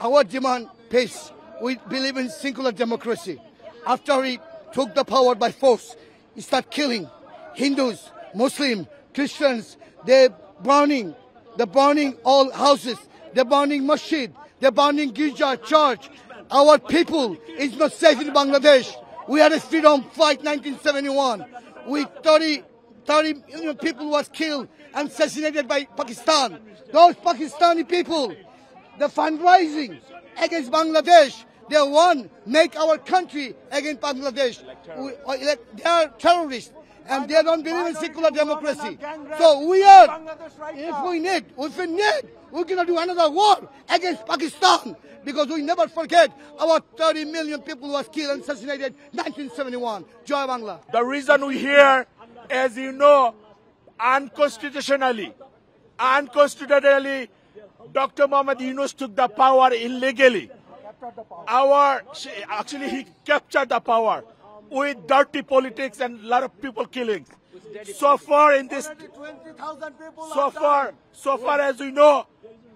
Our demand is peace. We believe in secular democracy. After he took the power by force, he started killing Hindus, Muslims, Christians. They're burning, they're burning all houses. They're burning masjid. They're burning girja, church. Our people is not safe in Bangladesh. We had a freedom fight 1971. We 30, 30 million people was killed and assassinated by Pakistan. Those Pakistani people the fundraising against Bangladesh. They want make our country against Bangladesh. We, uh, they are terrorists and they don't believe in secular democracy. So we are, if we need, if we need, we're gonna do another war against Pakistan because we never forget our 30 million people was killed and assassinated 1971. Joy Bangla. The reason we here, as you know, unconstitutionally, unconstitutionally, Dr. Muhammad Yunus took the power illegally. Our actually he captured the power with dirty politics and a lot of people killings. So far in this, so far, so far as we know,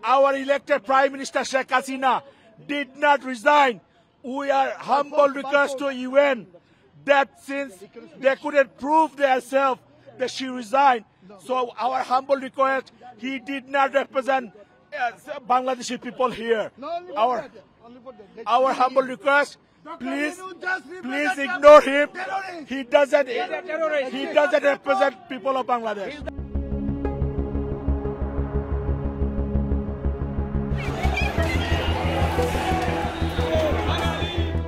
our elected Prime Minister Sheikh Hasina did not resign. We are humble request to UN that since they couldn't prove themselves that she resigned, so our humble request, he did not represent uh, Bangladeshi people here. Our our humble request, please, please ignore him. He doesn't, he doesn't represent people of Bangladesh.